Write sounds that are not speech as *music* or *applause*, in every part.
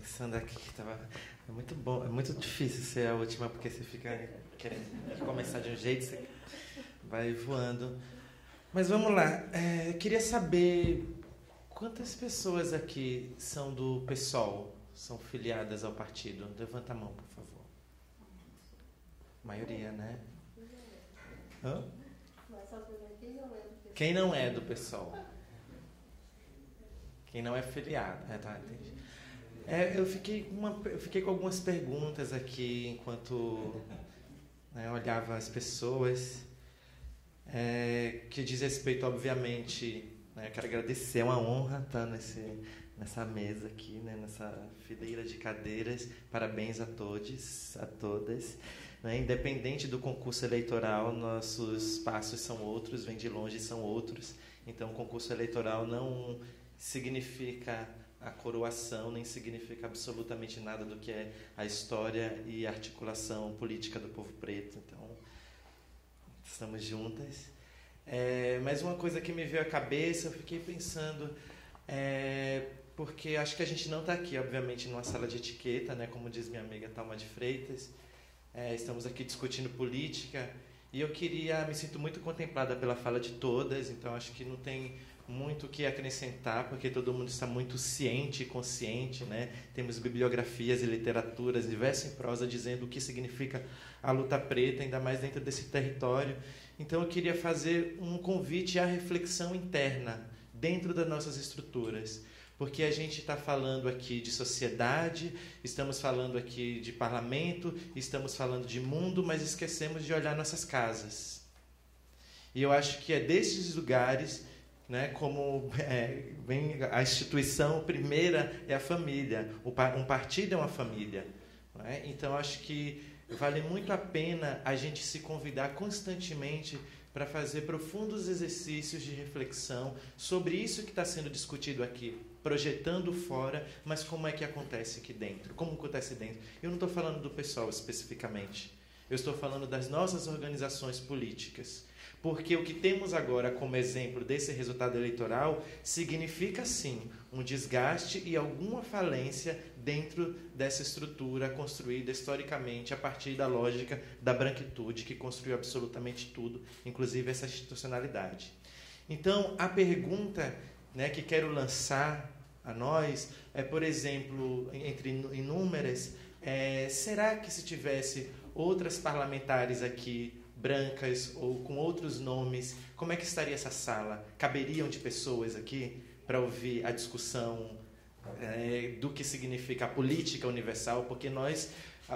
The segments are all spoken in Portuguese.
Pensando aqui tava. É muito bom, é muito difícil ser a última, porque você fica querendo começar de um jeito, você vai voando. Mas vamos lá. É, queria saber quantas pessoas aqui são do PSOL, são filiadas ao partido. Levanta a mão, por favor. A maioria, né? Hã? Quem não é do PSOL? Quem não é filiado. É, tá, entendi. É, eu, fiquei uma, eu fiquei com algumas perguntas aqui enquanto né, olhava as pessoas, é, que diz respeito, obviamente, né, eu quero agradecer, é uma honra estar nesse, nessa mesa aqui, né, nessa fileira de cadeiras. Parabéns a todos, a todas. Né, independente do concurso eleitoral, nossos passos são outros, vêm de longe são outros. Então, o concurso eleitoral não significa a coroação, nem significa absolutamente nada do que é a história e articulação política do povo preto. Então, estamos juntas. É, mas uma coisa que me veio à cabeça, eu fiquei pensando, é, porque acho que a gente não está aqui, obviamente, numa sala de etiqueta, né, como diz minha amiga Talma de Freitas. É, estamos aqui discutindo política e eu queria, me sinto muito contemplada pela fala de todas, então acho que não tem muito que acrescentar, porque todo mundo está muito ciente e consciente, né? Temos bibliografias e literaturas diversas em prosa dizendo o que significa a luta preta, ainda mais dentro desse território. Então eu queria fazer um convite à reflexão interna dentro das nossas estruturas, porque a gente está falando aqui de sociedade, estamos falando aqui de parlamento, estamos falando de mundo, mas esquecemos de olhar nossas casas. E eu acho que é desses lugares né, como é, vem a instituição primeira é a família, um partido é uma família. Né? Então, acho que vale muito a pena a gente se convidar constantemente para fazer profundos exercícios de reflexão sobre isso que está sendo discutido aqui, projetando fora, mas como é que acontece aqui dentro, como acontece dentro. Eu não estou falando do pessoal especificamente, eu estou falando das nossas organizações políticas porque o que temos agora como exemplo desse resultado eleitoral significa sim um desgaste e alguma falência dentro dessa estrutura construída historicamente a partir da lógica da branquitude que construiu absolutamente tudo, inclusive essa institucionalidade. Então, a pergunta né, que quero lançar a nós é, por exemplo, entre inúmeras, é, será que se tivesse outras parlamentares aqui brancas ou com outros nomes, como é que estaria essa sala? Caberiam de pessoas aqui para ouvir a discussão é, do que significa a política universal? Porque nós,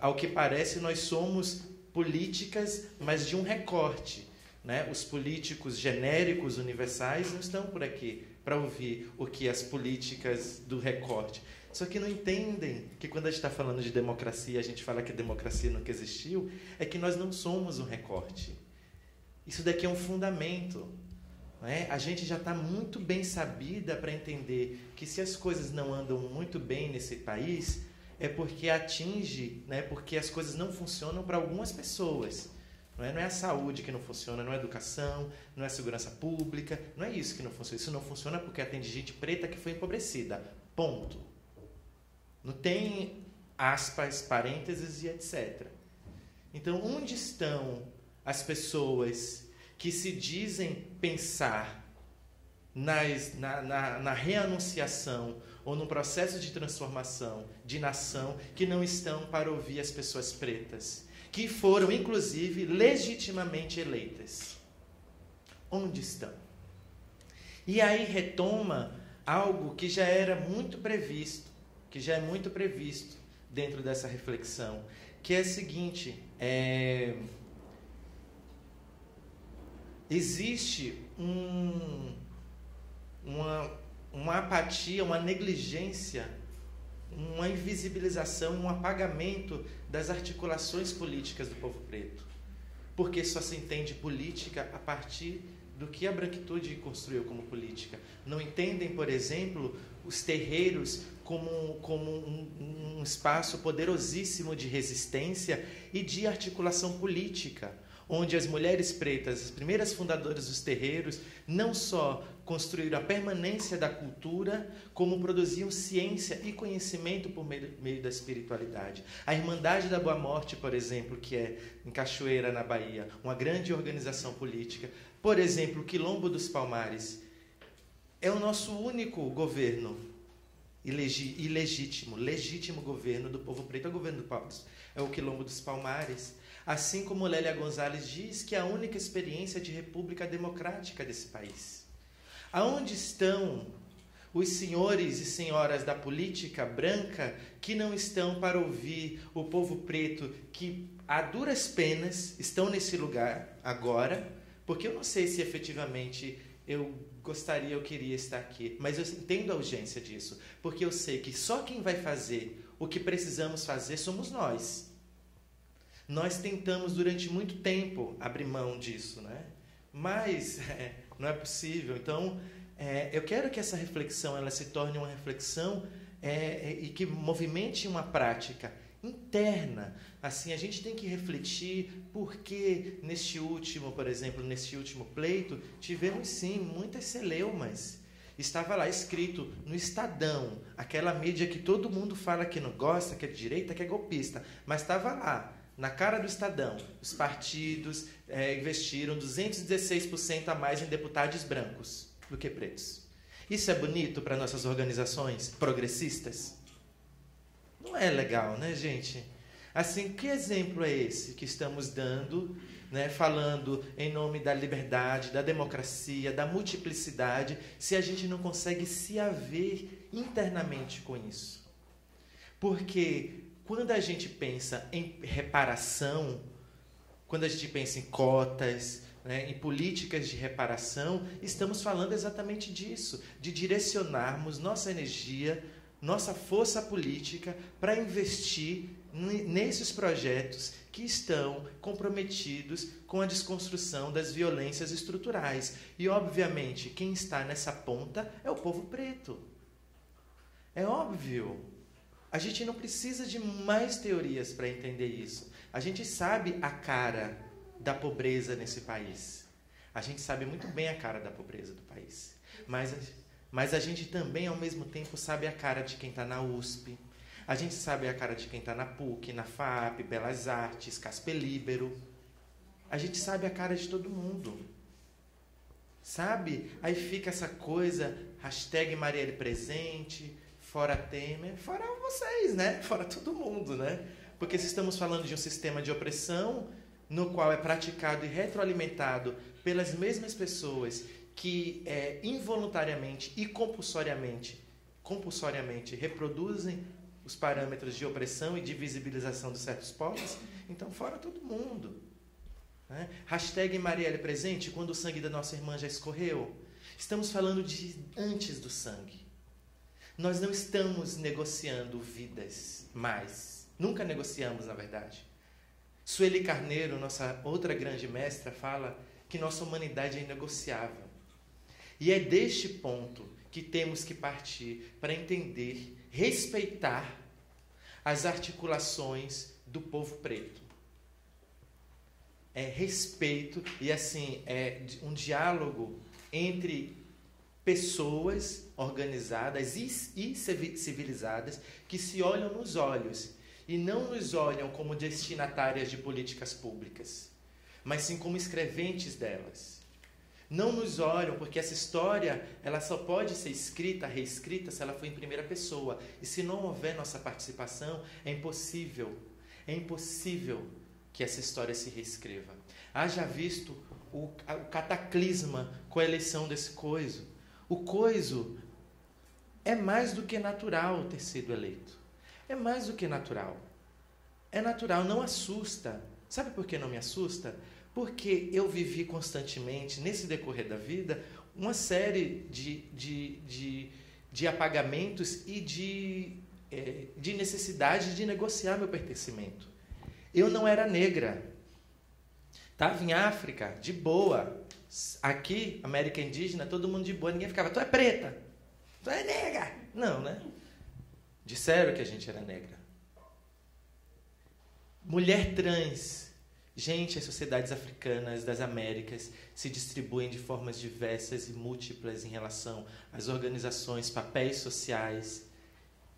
ao que parece, nós somos políticas, mas de um recorte. Né? Os políticos genéricos universais não estão por aqui para ouvir o que as políticas do recorte. Só que não entendem que quando a gente está falando de democracia, a gente fala que a democracia nunca existiu, é que nós não somos um recorte. Isso daqui é um fundamento. É? A gente já está muito bem sabida para entender que se as coisas não andam muito bem nesse país, é porque atinge, né? porque as coisas não funcionam para algumas pessoas. Não é, não é a saúde que não funciona, não é a educação, não é a segurança pública, não é isso que não funciona. Isso não funciona porque atende gente preta que foi empobrecida. Ponto. Não tem aspas, parênteses e etc. Então, onde estão as pessoas que se dizem pensar nas, na, na, na reanunciação ou no processo de transformação de nação que não estão para ouvir as pessoas pretas, que foram, inclusive, legitimamente eleitas? Onde estão? E aí retoma algo que já era muito previsto que já é muito previsto dentro dessa reflexão, que é o seguinte: é, existe um, uma, uma apatia, uma negligência, uma invisibilização, um apagamento das articulações políticas do povo preto. Porque só se entende política a partir do que a branquitude construiu como política. Não entendem, por exemplo, os terreiros como, como um, um espaço poderosíssimo de resistência e de articulação política onde as mulheres pretas, as primeiras fundadoras dos terreiros, não só construíram a permanência da cultura, como produziam ciência e conhecimento por meio, da espiritualidade. A Irmandade da Boa Morte, por exemplo, que é em Cachoeira, na Bahia, uma grande organização política. Por exemplo, o Quilombo dos Palmares é o nosso único governo ilegítimo, legítimo governo do povo preto, é o governo do Paulo, é o Quilombo dos Palmares. Assim como Lélia Gonzalez diz que é a única experiência de república democrática desse país. Aonde estão os senhores e senhoras da política branca que não estão para ouvir o povo preto que a duras penas estão nesse lugar agora, porque eu não sei se efetivamente eu gostaria, eu queria estar aqui, mas eu entendo a urgência disso, porque eu sei que só quem vai fazer o que precisamos fazer somos nós. Nós tentamos durante muito tempo abrir mão disso, né? Mas *laughs* é, não é possível. Então, é, eu quero que essa reflexão ela se torne uma reflexão é, é, e que movimente uma prática interna. Assim, a gente tem que refletir porque neste último, por exemplo, neste último pleito, tivemos sim muitas celeumas. Estava lá escrito no Estadão, aquela mídia que todo mundo fala que não gosta, que é de direita, que é golpista, mas estava lá na cara do Estadão, os partidos é, investiram 216% a mais em deputados brancos do que pretos. Isso é bonito para nossas organizações progressistas? Não é legal, né, gente? Assim, que exemplo é esse que estamos dando, né, falando em nome da liberdade, da democracia, da multiplicidade, se a gente não consegue se haver internamente com isso? Porque quando a gente pensa em reparação, quando a gente pensa em cotas, né, em políticas de reparação, estamos falando exatamente disso, de direcionarmos nossa energia, nossa força política para investir nesses projetos que estão comprometidos com a desconstrução das violências estruturais. E, obviamente, quem está nessa ponta é o povo preto. É óbvio. A gente não precisa de mais teorias para entender isso. A gente sabe a cara da pobreza nesse país. A gente sabe muito bem a cara da pobreza do país. Mas, mas a gente também, ao mesmo tempo, sabe a cara de quem está na USP. A gente sabe a cara de quem está na PUC, na FAP, Belas Artes, Casper Libero. A gente sabe a cara de todo mundo. Sabe? Aí fica essa coisa, hashtag Marielle presente, fora Temer, fora vocês, né? Fora todo mundo, né? Porque se estamos falando de um sistema de opressão no qual é praticado e retroalimentado pelas mesmas pessoas que é, involuntariamente e compulsoriamente, compulsoriamente reproduzem os parâmetros de opressão e de visibilização de certos povos, então fora todo mundo. Né? Hashtag Marielle presente quando o sangue da nossa irmã já escorreu. Estamos falando de antes do sangue. Nós não estamos negociando vidas mais. Nunca negociamos, na verdade. Sueli Carneiro, nossa outra grande mestra, fala que nossa humanidade é inegociável. E é deste ponto que temos que partir para entender, respeitar as articulações do povo preto. É respeito e assim é um diálogo entre pessoas organizadas e, civilizadas que se olham nos olhos e não nos olham como destinatárias de políticas públicas, mas sim como escreventes delas. Não nos olham porque essa história ela só pode ser escrita, reescrita se ela for em primeira pessoa. E se não houver nossa participação, é impossível, é impossível que essa história se reescreva. Haja visto o, o cataclisma com a eleição desse coiso. O coiso é mais do que natural ter sido eleito. É mais do que natural. É natural, não assusta. Sabe por que não me assusta? Porque eu vivi constantemente, nesse decorrer da vida, uma série de, de, de, de apagamentos e de, é, de necessidade de negociar meu pertencimento. Eu não era negra. Estava em África, de boa. Aqui, América Indígena, todo mundo de boa, ninguém ficava, tu é preta, tu é negra. Não, né? Disseram que a gente era negra. Mulher trans, Gente, as sociedades africanas das Américas se distribuem de formas diversas e múltiplas em relação às organizações, papéis sociais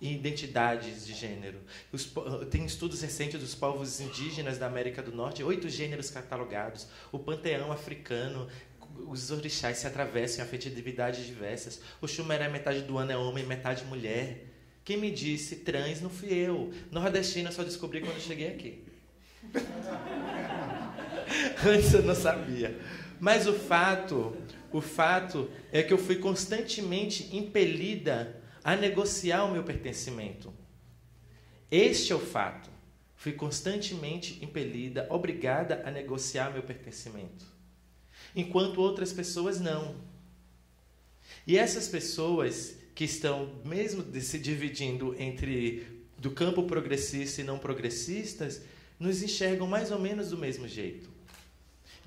e identidades de gênero. Os, tem estudos recentes dos povos indígenas da América do Norte, oito gêneros catalogados, o panteão africano, os orixás se atravessam em afetividades diversas. O Xumeré, metade do ano é homem, metade mulher. Quem me disse trans não fui eu. Nordestina só descobri quando cheguei aqui. Antes eu não sabia. Mas o fato, o fato é que eu fui constantemente impelida a negociar o meu pertencimento. Este é o fato. Fui constantemente impelida, obrigada a negociar meu pertencimento. Enquanto outras pessoas não. E essas pessoas que estão mesmo se dividindo entre do campo progressista e não progressistas, nos enxergam mais ou menos do mesmo jeito,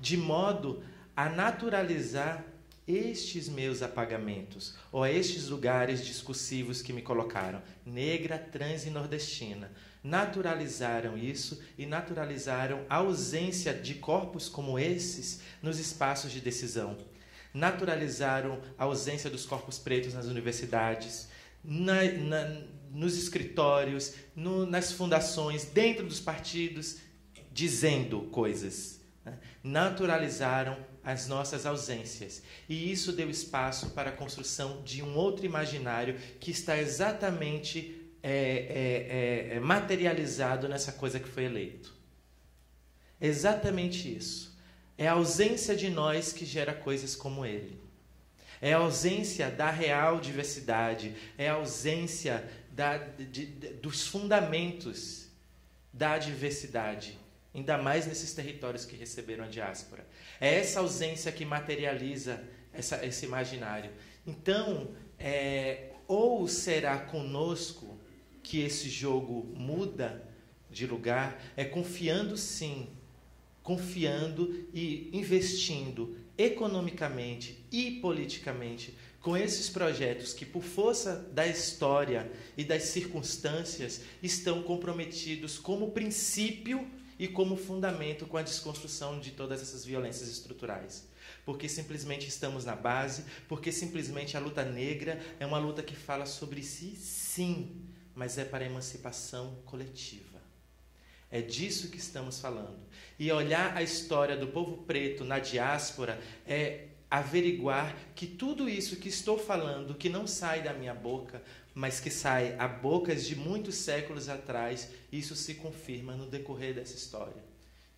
de modo a naturalizar estes meus apagamentos, ou estes lugares discursivos que me colocaram, negra, trans e nordestina. Naturalizaram isso e naturalizaram a ausência de corpos como esses nos espaços de decisão. Naturalizaram a ausência dos corpos pretos nas universidades, na, na, nos escritórios, no, nas fundações, dentro dos partidos, dizendo coisas. Né? Naturalizaram as nossas ausências. E isso deu espaço para a construção de um outro imaginário que está exatamente é, é, é, é materializado nessa coisa que foi eleito. Exatamente isso. É a ausência de nós que gera coisas como ele. É a ausência da real diversidade, é a ausência da, de, de, dos fundamentos da diversidade, ainda mais nesses territórios que receberam a diáspora. É essa ausência que materializa essa, esse imaginário. Então, é, ou será conosco que esse jogo muda de lugar, é confiando sim, confiando e investindo economicamente e politicamente com esses projetos que, por força da história e das circunstâncias, estão comprometidos como princípio e como fundamento com a desconstrução de todas essas violências estruturais. Porque simplesmente estamos na base, porque simplesmente a luta negra é uma luta que fala sobre si, sim, mas é para a emancipação coletiva. É disso que estamos falando. E olhar a história do povo preto na diáspora é averiguar que tudo isso que estou falando, que não sai da minha boca, mas que sai a bocas de muitos séculos atrás, isso se confirma no decorrer dessa história.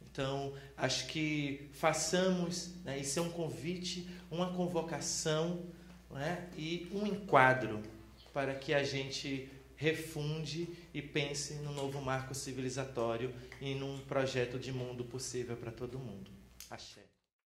Então, acho que façamos, né, isso é um convite, uma convocação né, e um enquadro para que a gente refunde e pense no novo marco civilizatório e num projeto de mundo possível para todo mundo. Axé.